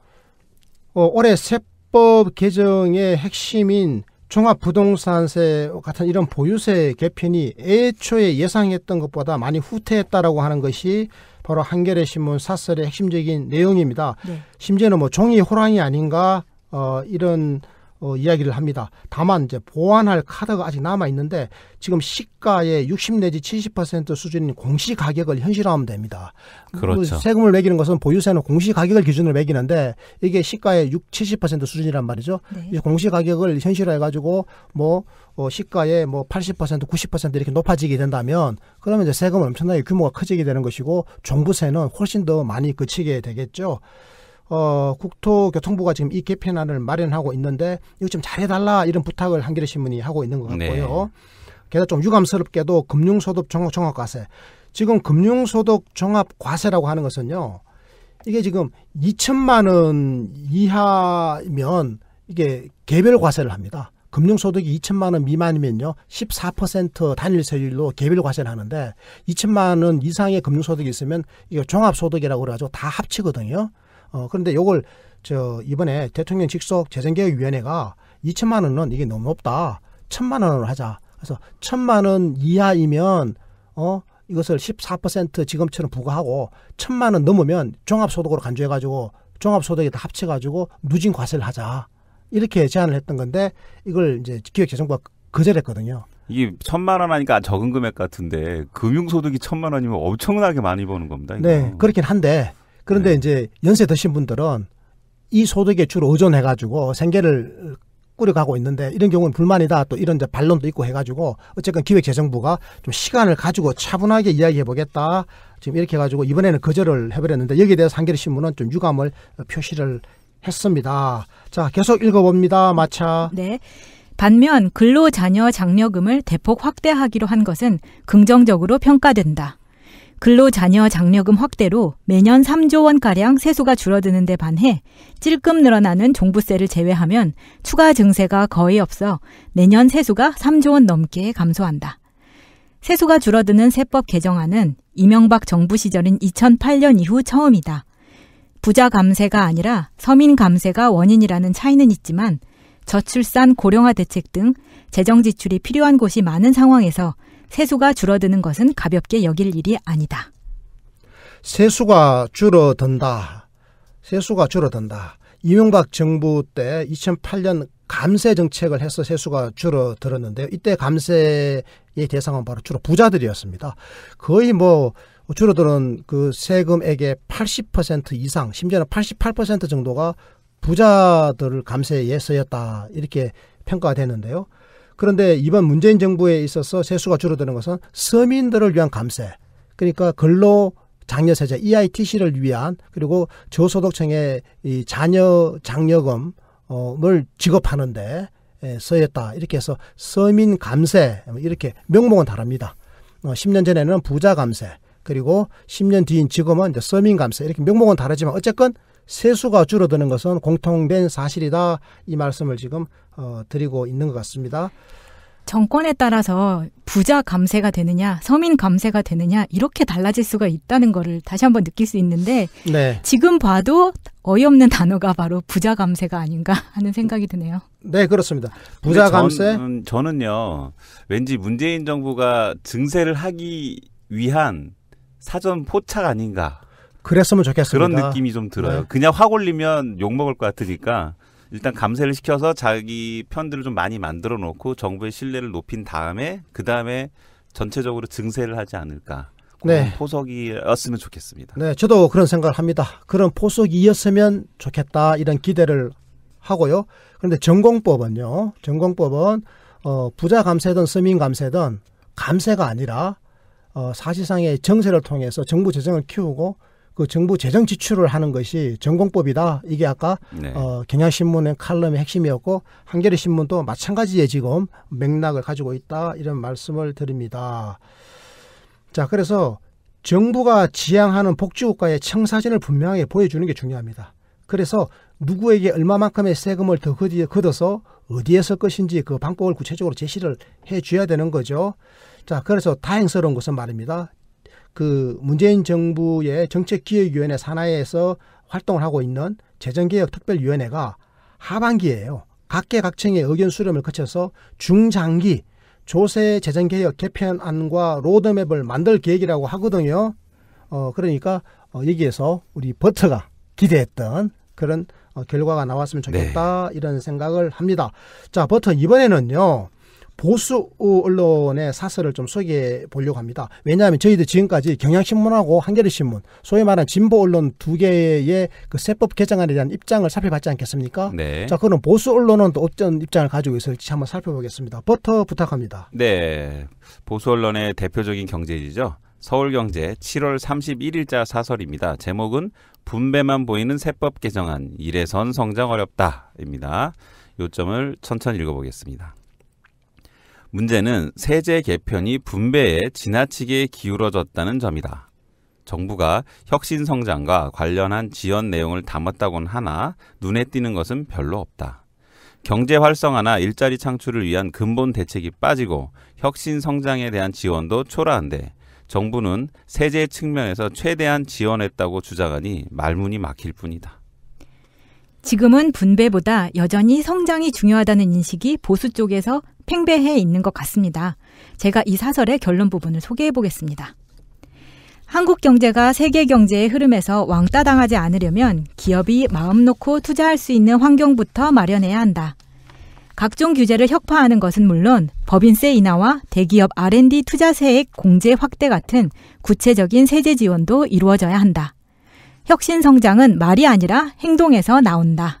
어, 올해 세법 개정의 핵심인 종합부동산세 같은 이런 보유세 개편이 애초에 예상했던 것보다 많이 후퇴했다라고 하는 것이 바로 한겨레 신문 사설의 핵심적인 내용입니다. 네. 심지어는 뭐 종이 호랑이 아닌가 어, 이런 어, 이야기를 합니다. 다만 이제 보완할 카드가 아직 남아 있는데 지금 시가의 60 내지 70% 수준인 공시 가격을 현실화하면 됩니다. 그렇죠. 그 세금을 매기는 것은 보유세는 공시 가격을 기준으로 매기는데 이게 시가의 6, 70% 수준이란 말이죠. 네. 이 공시 가격을 현실화해 가지고 뭐 어, 시가의 뭐80% 90% 이렇게 높아지게 된다면 그러면 이제 세금은 엄청나게 규모가 커지게 되는 것이고 종부세는 훨씬 더 많이 그치게 되겠죠. 어, 국토교통부가 지금 이 개편안을 마련하고 있는데 이거 좀 잘해달라 이런 부탁을 한겨레 신문이 하고 있는 것 같고요. 게다가 좀 유감스럽게도 금융소득 종합, 종합과세. 지금 금융소득 종합과세라고 하는 것은요. 이게 지금 2천만 원 이하면 이게 개별 과세를 합니다. 금융소득이 2천만 원 미만이면요. 14% 단일 세율로 개별 과세를 하는데 2천만 원 이상의 금융소득이 있으면 이거 종합소득이라고 그래가지고 다 합치거든요. 어, 그런데 요걸 저 이번에 대통령 직속 재정개혁위원회가 2천만 원은 이게 너무 높다. 천만 원으로 하자. 그래서 천만 원 이하이면 어 이것을 14% 지금처럼 부과하고 천만 원 넘으면 종합소득으로 간주해가지고 종합소득에 다 합쳐가지고 누진 과세를 하자. 이렇게 제안을 했던 건데 이걸 이제 기획재정부가 거절했거든요. 이게 천만 원 하니까 적은 금액 같은데 금융소득이 천만 원이면 엄청나게 많이 버는 겁니다. 이거. 네, 그렇긴 한데 그런데 네. 이제 연세 드신 분들은 이 소득에 주로 의존해가지고 생계를 꾸려가고 있는데 이런 경우는 불만이다 또 이런 이제 반론도 있고 해가지고 어쨌건 기획재정부가 좀 시간을 가지고 차분하게 이야기해보겠다 지금 이렇게 해가지고 이번에는 거절을 해버렸는데 여기에 대해서 한겨레 신문은 좀 유감을 표시를 했습니다. 자 계속 읽어봅니다. 마차. 네. 반면 근로자녀 장려금을 대폭 확대하기로 한 것은 긍정적으로 평가된다. 근로자녀 장려금 확대로 매년 3조 원가량 세수가 줄어드는 데 반해 찔끔 늘어나는 종부세를 제외하면 추가 증세가 거의 없어 내년 세수가 3조 원 넘게 감소한다. 세수가 줄어드는 세법 개정안은 이명박 정부 시절인 2008년 이후 처음이다. 부자 감세가 아니라 서민 감세가 원인이라는 차이는 있지만 저출산 고령화 대책 등 재정 지출이 필요한 곳이 많은 상황에서 세수가 줄어드는 것은 가볍게 여길 일이 아니다. 세수가 줄어든다. 세수가 줄어든다. 이명박 정부 때 2008년 감세 정책을 해서 세수가 줄어들었는데요. 이때 감세의 대상은 바로 주로 부자들이었습니다. 거의 뭐 줄어드는 그 세금액의 80% 이상, 심지어는 88% 정도가 부자들을 감세에 쓰였다. 이렇게 평가가 되는데요. 그런데 이번 문재인 정부에 있어서 세수가 줄어드는 것은 서민들을 위한 감세. 그러니까 근로 장려 세제 EITC를 위한 그리고 저소득층의 이 자녀 장려금을 지급하는데 에, 쓰였다. 이렇게 해서 서민 감세 이렇게 명목은 다릅니다. 어, 10년 전에는 부자 감세 그리고 10년 뒤인 지금은 이제 서민 감세 이렇게 명목은 다르지만 어쨌건 세수가 줄어드는 것은 공통된 사실이다. 이 말씀을 지금 어, 드리고 있는 것 같습니다. 정권에 따라서 부자 감세가 되느냐, 서민 감세가 되느냐 이렇게 달라질 수가 있다는 거를 다시 한번 느낄 수 있는데 네. 지금 봐도 어이없는 단어가 바로 부자 감세가 아닌가 하는 생각이 드네요. 네, 그렇습니다. 부자 감세. 저는, 저는요 왠지 문재인 정부가 증세를 하기 위한 사전 포착 아닌가 그랬으면 좋겠습니다. 그런 느낌이 좀 들어요. 네. 그냥 확 올리면 욕 먹을 것 같으니까 일단 감세를 시켜서 자기 편들을 좀 많이 만들어 놓고 정부의 신뢰를 높인 다음에 그 다음에 전체적으로 증세를 하지 않을까. 네. 포석이었으면 좋겠습니다. 네, 저도 그런 생각을 합니다. 그런 포석이었으면 좋겠다 이런 기대를 하고요. 그런데 전공법은요. 전공법은 어, 부자 감세든 서민 감세든 감세가 아니라 어, 사실상의 정세를 통해서 정부 재정을 키우고 그 정부 재정 지출을 하는 것이 전공법이다. 이게 아까 네. 어, 경향신문의 칼럼의 핵심이었고 한겨레 신문도 마찬가지의 지금 맥락을 가지고 있다 이런 말씀을 드립니다. 자 그래서 정부가 지향하는 복지국가의 청사진을 분명하게 보여주는 게 중요합니다. 그래서 누구에게 얼마만큼의 세금을 더 걷어서 어디에 쓸 것인지 그 방법을 구체적으로 제시를 해줘야 되는 거죠. 자 그래서 다행스러운 것은 말입니다. 그 문재인 정부의 정책기획위원회 산하에서 활동을 하고 있는 재정개혁특별위원회가 하반기에요. 각계각층의 의견 수렴을 거쳐서 중장기 조세 재정개혁 개편안과 로드맵을 만들 계획이라고 하거든요. 어 그러니까 어, 여기에서 우리 버터가 기대했던 그런 어, 결과가 나왔으면 좋겠다 이런 생각을 합니다. 자, 버터 이번에는요. 보수 언론의 사설을 좀 소개해 보려고 합니다. 왜냐하면 저희들 지금까지 경향신문하고 한겨레신문, 소위 말하는 진보 언론 두 개의 그 세법 개정안에 대한 입장을 살펴봤지 않겠습니까? 네. 자, 그럼 보수 언론은 또 어떤 입장을 가지고 있을지 한번 살펴보겠습니다. 버터 부탁합니다. 네. 보수 언론의 대표적인 경제지죠. 서울경제 7월 31일자 사설입니다. 제목은 분배만 보이는 세법 개정안 이래선 성장 어렵다입니다. 요점을 천천히 읽어보겠습니다. 문제는 세제 개편이 분배에 지나치게 기울어졌다는 점이다. 정부가 혁신 성장과 관련한 지원 내용을 담았다곤 하나 눈에 띄는 것은 별로 없다. 경제 활성화나 일자리 창출을 위한 근본 대책이 빠지고 혁신 성장에 대한 지원도 초라한데 정부는 세제 측면에서 최대한 지원했다고 주장하니 말문이 막힐 뿐이다. 지금은 분배보다 여전히 성장이 중요하다는 인식이 보수 쪽에서 팽배해 있는 것 같습니다. 제가 이 사설의 결론 부분을 소개해 보겠습니다. 한국 경제가 세계 경제의 흐름에서 왕따 당하지 않으려면 기업이 마음 놓고 투자할 수 있는 환경부터 마련해야 한다. 각종 규제를 혁파하는 것은 물론 법인세 인하와 대기업 R&D 투자 세액 공제 확대 같은 구체적인 세제 지원도 이루어져야 한다. 혁신 성장은 말이 아니라 행동에서 나온다.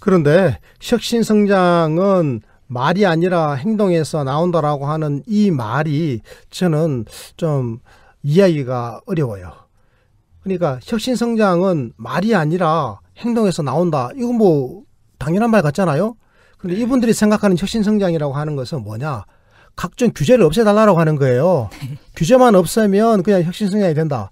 그런데 혁신 성장은 말이 아니라 행동에서 나온다라고 하는 이 말이 저는 좀 이해하기가 어려워요. 그러니까 혁신 성장은 말이 아니라 행동에서 나온다. 이거 뭐 당연한 말 같잖아요. 근데 이분들이 생각하는 혁신 성장이라고 하는 것은 뭐냐? 각종 규제를 없애달라고 하는 거예요. 규제만 없애면 그냥 혁신 성장이 된다.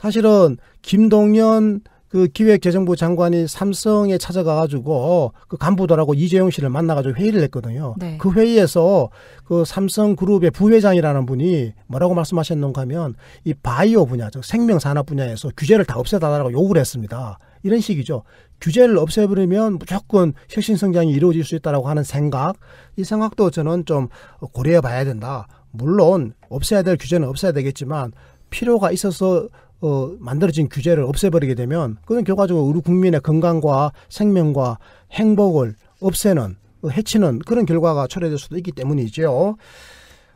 사실은 김동연 그 기획재정부 장관이 삼성에 찾아가가지고 그 간부들하고 이재용 씨를 만나가지고 회의를 했거든요. 네. 그 회의에서 그 삼성 그룹의 부회장이라는 분이 뭐라고 말씀하셨는가 하면 이 바이오 분야, 즉 생명 산업 분야에서 규제를 다 없애달라고 요구를 했습니다. 이런 식이죠. 규제를 없애버리면 무조건 혁신 성장이 이루어질 수 있다라고 하는 생각, 이 생각도 저는 좀 고려해 봐야 된다. 물론 없애야 될 규제는 없애야 되겠지만 필요가 있어서 어, 만들어진 규제를 없애버리게 되면 그건 결과적으로 우리 국민의 건강과 생명과 행복을 없애는 어, 해치는 그런 결과가 초래될 수도 있기 때문이죠.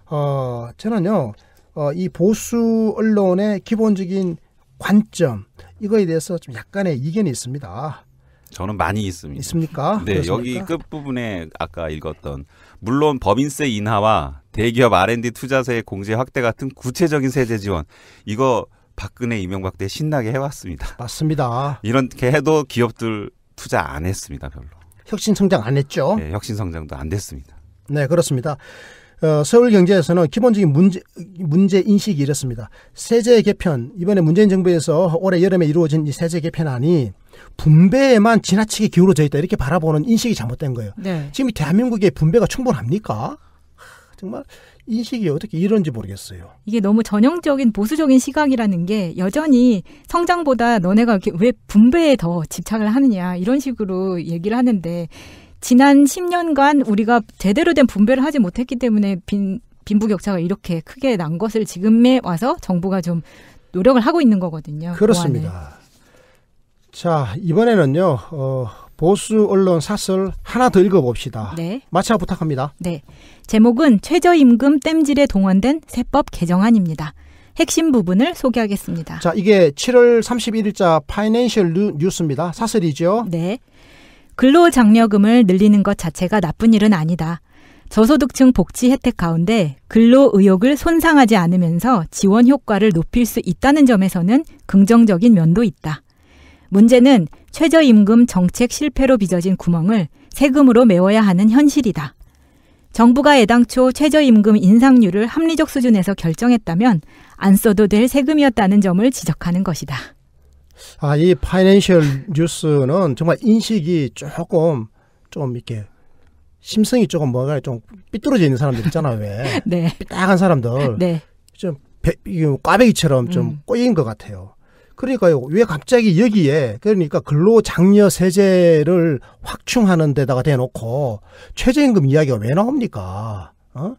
어, 저는요, 어, 이 보수 언론의 기본적인 관점 이거에 대해서 좀 약간의 이견이 있습니다. 저는 많이 있습니다. 있습니까? 네, 그렇습니까? 여기 끝부분에 아까 읽었던 물론 법인세 인하와 대기업 R&D 투자세 공제 확대 같은 구체적인 세제 지원 이거 박근혜 이명박 때 신나게 해왔습니다. 맞습니다. 이렇게 해도 기업들 투자 안 했습니다, 별로. 혁신 성장 안 했죠. 네, 혁신 성장도 안 됐습니다. 네, 그렇습니다. 어, 서울 경제에서는 기본적인 문제, 문제 인식이 이렇습니다. 세제 개편, 이번에 문재인 정부에서 올해 여름에 이루어진 이 세제 개편안이 분배에만 지나치게 기울어져 있다. 이렇게 바라보는 인식이 잘못된 거예요. 네. 지금 대한민국의 분배가 충분합니까? 하, 정말 인식이 어떻게 이런지 모르겠어요. 이게 너무 전형적인 보수적인 시각이라는 게 여전히 성장보다 너네가 이렇게 왜 분배에 더 집착을 하느냐 이런 식으로 얘기를 하는데 지난 10년간 우리가 제대로 된 분배를 하지 못했기 때문에 빈 빈부격차가 이렇게 크게 난 것을 지금에 와서 정부가 좀 노력을 하고 있는 거거든요. 그렇습니다. 자, 이번에는요, 어, 보수 언론 사설 하나 더 읽어봅시다. 네. 마차 부탁합니다. 네. 제목은 최저임금 땜질에 동원된 세법 개정안입니다. 핵심 부분을 소개하겠습니다. 자, 이게 7월 31일자 파이낸셜 뉴- 뉴스입니다. 사설이죠. 네. 근로장려금을 늘리는 것 자체가 나쁜 일은 아니다. 저소득층 복지 혜택 가운데 근로 의욕을 손상하지 않으면서 지원 효과를 높일 수 있다는 점에서는 긍정적인 면도 있다. 문제는 최저임금 정책 실패로 빚어진 구멍을 세금으로 메워야 하는 현실이다. 정부가 애당초 최저임금 인상률을 합리적 수준에서 결정했다면 안 써도 될 세금이었다는 점을 지적하는 것이다. 아, 이 파이낸셜 뉴스는 정말 인식이 조금 좀 이렇게 심성이 조금 뭐가 좀 삐뚤어져 있는 사람들 있잖아요, 왜. 네. 삐딱한 사람들. 네. 좀 배, 꽈배기처럼 좀 음. 꼬인 것 같아요. 그러니까요, 왜 갑자기 여기에, 그러니까 근로장려 세제를 확충하는 데다가 대놓고 최저임금 이야기가 왜 나옵니까? 어?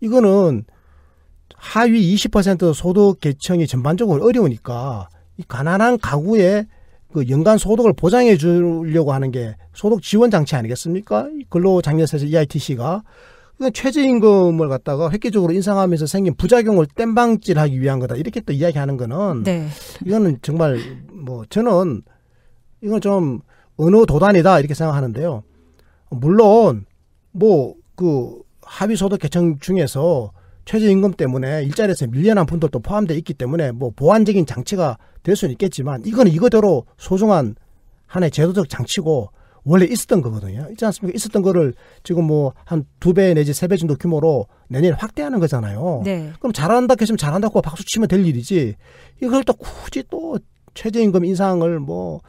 이거는 하위 20% 소득 계층이 전반적으로 어려우니까 이 가난한 가구의 그 연간 소득을 보장해 주려고 하는 게 소득 지원 장치 아니겠습니까? 근로장려세제 EITC가 최저임금을 갖다가 획기적으로 인상하면서 생긴 부작용을 땜방질하기 위한 거다 이렇게 또 이야기하는 거는 네. 이거는 정말 뭐 저는 이건 좀 어느 도단이다 이렇게 생각하는데요. 물론 뭐그 하위 소득 계층 중에서 최저임금 때문에 일자리에서 밀려난 분들도 포함되어 있기 때문에 뭐 보완적인 장치가 될 수는 있겠지만 이거는 이거대로 소중한 하나의 제도적 장치고 원래 있었던 거거든요. 있지 않습니까? 있었던 거를 지금 뭐 한 두 배 내지 세 배 정도 규모로 내년에 확대하는 거잖아요. 네. 그럼 잘한다 했으면 잘한다고 박수 치면 될 일이지. 이걸 또 굳이 또 최저임금 인상을 뭐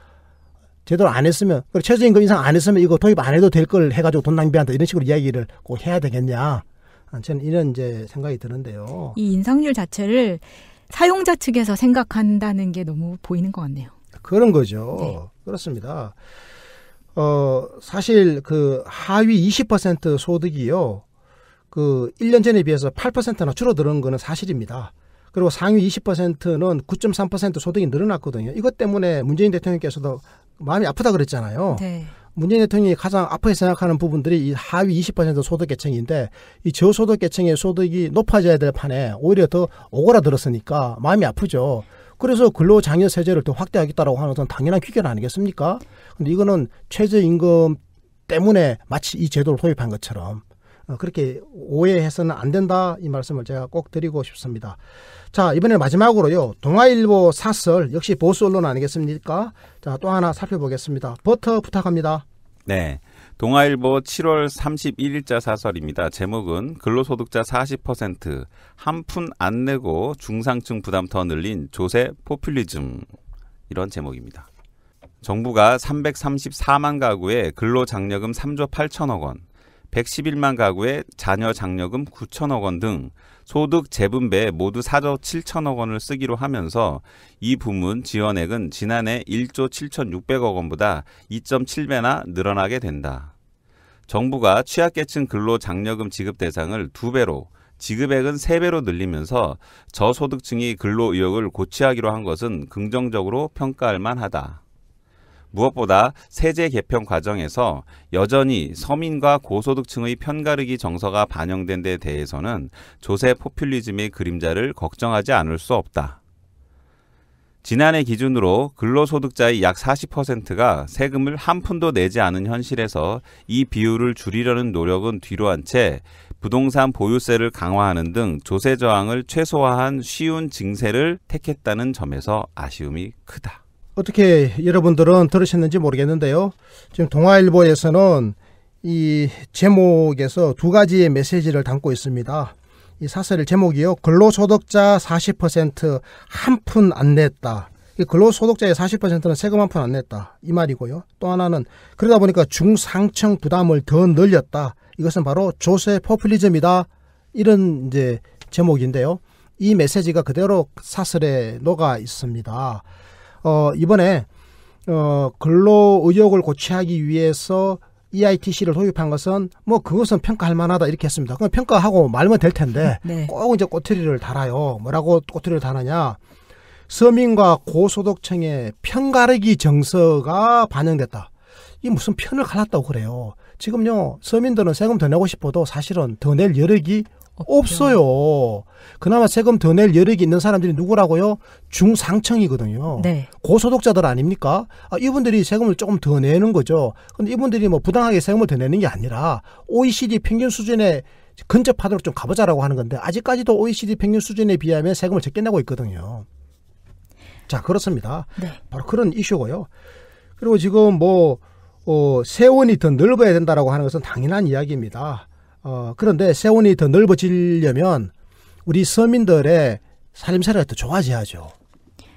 제대로 안 했으면 그리고 최저임금 인상 안 했으면 이거 도입 안 해도 될 걸 해가지고 돈 낭비한다 이런 식으로 이야기를 꼭 해야 되겠냐. 저는 이런 이제 생각이 드는데요. 이 인상률 자체를 사용자 측에서 생각한다는 게 너무 보이는 것 같네요. 그런 거죠. 네. 그렇습니다. 어, 사실 그 하위 20% 소득이요. 그 1년 전에 비해서 8%나 줄어드는 거는 사실입니다. 그리고 상위 20%는 9.3% 소득이 늘어났거든요. 이것 때문에 문재인 대통령께서도 마음이 아프다 그랬잖아요. 네. 문재인 대통령이 가장 아프게 생각하는 부분들이 이 하위 20% 소득 계층인데 이 저소득 계층의 소득이 높아져야 될 판에 오히려 더 오그라들었으니까 마음이 아프죠. 그래서 근로장려 세제를 더 확대하겠다라고 하는 것은 당연한 귀결 아니겠습니까? 근데 이거는 최저임금 때문에 마치 이 제도를 도입한 것처럼 어, 그렇게 오해해서는 안 된다 이 말씀을 제가 꼭 드리고 싶습니다. 자 이번에 마지막으로요 동아일보 사설 역시 보수 언론 아니겠습니까? 자또 하나 살펴보겠습니다. 버터 부탁합니다. 네. 동아일보 7월 31일자 사설입니다. 제목은 근로소득자 40%한 푼 안 내고 중상층 부담 더 늘린 조세 포퓰리즘 이런 제목입니다. 정부가 334만 가구에 근로장려금 3조 8천억 원, 111만 가구에 자녀 장려금 9천억 원 등 소득 재분배 모두 4조 7천억 원을 쓰기로 하면서 이 부문 지원액은 지난해 1조 7,600억 원보다 2.7배나 늘어나게 된다. 정부가 취약계층 근로 장려금 지급 대상을 두 배로 지급액은 세배로 늘리면서 저소득층이 근로 의욕을 고취하기로 한 것은 긍정적으로 평가할 만하다. 무엇보다 세제 개편 과정에서 여전히 서민과 고소득층의 편가르기 정서가 반영된 데 대해서는 조세 포퓰리즘의 그림자를 걱정하지 않을 수 없다. 지난해 기준으로 근로소득자의 약 40%가 세금을 한 푼도 내지 않은 현실에서 이 비율을 줄이려는 노력은 뒤로 한 채 부동산 보유세를 강화하는 등 조세 저항을 최소화한 쉬운 증세를 택했다는 점에서 아쉬움이 크다. 어떻게 여러분들은 들으셨는지 모르겠는데요. 지금 동아일보에서는 이 제목에서 두 가지의 메시지를 담고 있습니다. 이 사설의 제목이요. 근로소득자 40%한 푼 안 냈다. 이 근로소득자의 40%는 세금 한 푼 안 냈다. 이 말이고요. 또 하나는 그러다 보니까 중상층 부담을 더 늘렸다. 이것은 바로 조세 포퓰리즘이다. 이런 이제 제목인데요. 이 메시지가 그대로 사설에 녹아 있습니다. 어, 이번에 어, 근로 의욕을 고취하기 위해서 EITC를 도입한 것은 뭐 그것은 평가할 만하다 이렇게 했습니다. 그럼 평가하고 말면 될 텐데 네. 꼭 이제 꼬투리를 달아요. 뭐라고 꼬투리를 다느냐? 서민과 고소득층의 편가르기 정서가 반영됐다. 이 무슨 편을 갈랐다고 그래요. 지금요 서민들은 세금 더 내고 싶어도 사실은 더 낼 여력이 없어요. 그나마 세금 더 낼 여력이 있는 사람들이 누구라고요? 중상층이거든요. 네. 고소득자들 아닙니까? 아, 이분들이 세금을 조금 더 내는 거죠. 근데 이분들이 뭐 부당하게 세금을 더 내는 게 아니라 OECD 평균 수준에 근접하도록 좀 가보자라고 하는 건데 아직까지도 OECD 평균 수준에 비하면 세금을 적게 내고 있거든요. 자 그렇습니다. 네. 바로 그런 이슈고요. 그리고 지금 뭐 어, 세원이 더 넓어야 된다라고 하는 것은 당연한 이야기입니다. 어, 그런데 세원이 더 넓어지려면 우리 서민들의 살림살이가 더 좋아져야죠.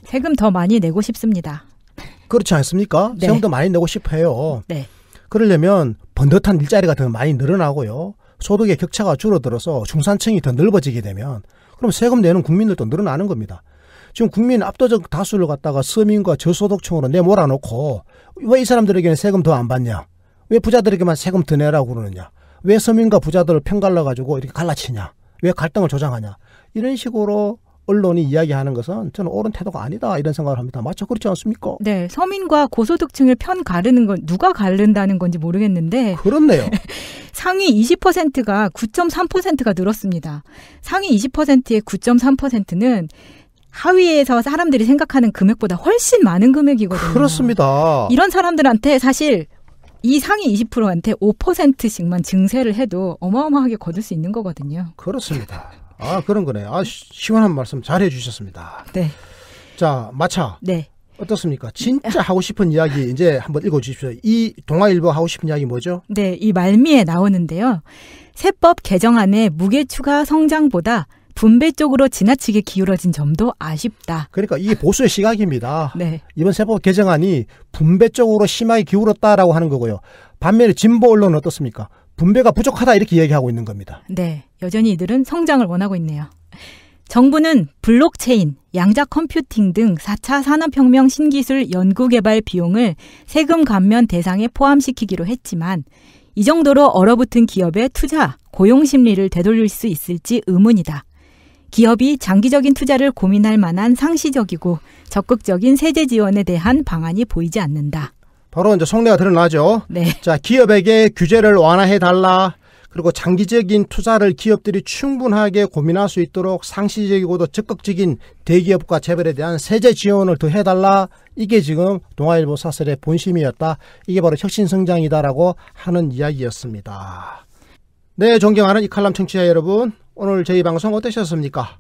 세금 더 많이 내고 싶습니다. 그렇지 않습니까? 네. 세금도 많이 내고 싶어요. 네. 그러려면 번듯한 일자리가 더 많이 늘어나고요. 소득의 격차가 줄어들어서 중산층이 더 넓어지게 되면 그럼 세금 내는 국민들도 늘어나는 겁니다. 지금 국민 압도적 다수를 갖다가 서민과 저소득층으로 내몰아 놓고 왜 이 사람들에게는 세금 더 안 받냐? 왜 부자들에게만 세금 더 내라고 그러느냐? 왜 서민과 부자들을 편갈라 가지고 이렇게 갈라치냐? 왜 갈등을 조장하냐? 이런 식으로 언론이 이야기하는 것은 저는 옳은 태도가 아니다 이런 생각을 합니다. 맞죠? 그렇지 않습니까? 네, 서민과 고소득층을 편 가르는 건 누가 가른다는 건지 모르겠는데 그렇네요. 상위 20%가 9.3%가 늘었습니다. 상위 20%의 9.3%는 하위에서 사람들이 생각하는 금액보다 훨씬 많은 금액이거든요. 그렇습니다. 이런 사람들한테 사실 이 상위 20%한테 5%씩만 증세를 해도 어마어마하게 거둘 수 있는 거거든요. 그렇습니다. 아 그런 거네요. 아 시- 시원한 말씀 잘 해 주셨습니다. 네. 자 마차 네. 어떻습니까? 진짜 하고 싶은 이야기 이제 한번 읽어 주십시오. 이 동아일보 하고 싶은 이야기 뭐죠? 네, 이 말미에 나오는데요. 세법 개정안의 무게 추가 성장보다 분배 쪽으로 지나치게 기울어진 점도 아쉽다. 그러니까 이게 보수의 시각입니다. 네. 이번 세법 개정안이 분배 쪽으로 심하게 기울었다라고 하는 거고요. 반면에 진보 언론은 어떻습니까? 분배가 부족하다 이렇게 얘기하고 있는 겁니다. 네. 여전히 이들은 성장을 원하고 있네요. 정부는 블록체인, 양자 컴퓨팅 등 4차 산업혁명 신기술 연구개발 비용을 세금 감면 대상에 포함시키기로 했지만 이 정도로 얼어붙은 기업의 투자, 고용 심리를 되돌릴 수 있을지 의문이다. 기업이 장기적인 투자를 고민할 만한 상시적이고 적극적인 세제 지원에 대한 방안이 보이지 않는다. 바로 이제 속내가 드러나죠. 네. 자, 기업에게 규제를 완화해 달라. 그리고 장기적인 투자를 기업들이 충분하게 고민할 수 있도록 상시적이고도 적극적인 대기업과 재벌에 대한 세제 지원을 더 해달라. 이게 지금 동아일보 사설의 본심이었다. 이게 바로 혁신성장이다라고 하는 이야기였습니다. 네, 존경하는 이 칼럼 청취자 여러분. 오늘 저희 방송 어떠셨습니까?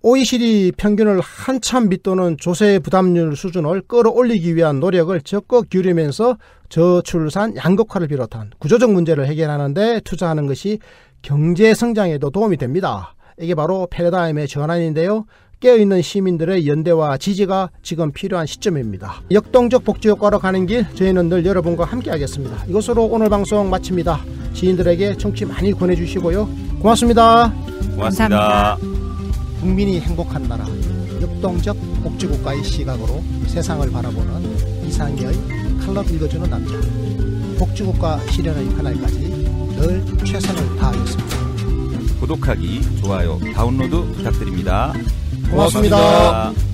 OECD 평균을 한참 밑도는 조세 부담률 수준을 끌어올리기 위한 노력을 적극 기울이면서 저출산 양극화를 비롯한 구조적 문제를 해결하는데 투자하는 것이 경제 성장에도 도움이 됩니다. 이게 바로 패러다임의 전환인데요. 깨어있는 시민들의 연대와 지지가 지금 필요한 시점입니다. 역동적 복지 효과로 가는 길 저희는 늘 여러분과 함께 하겠습니다. 이것으로 오늘 방송 마칩니다. 지인들에게 청취 많이 권해주시고요. 고맙습니다. 고맙습니다. 감사합니다. 국민이 행복한 나라 역동적 복지국가의 시각으로 세상을 바라보는 이상의 칼럼 읽어주는 남자 복지국가 실현의 그날까지 늘 최선을 다하겠습니다 구독하기, 좋아요, 다운로드 부탁드립니다 고맙습니다. 고맙습니다.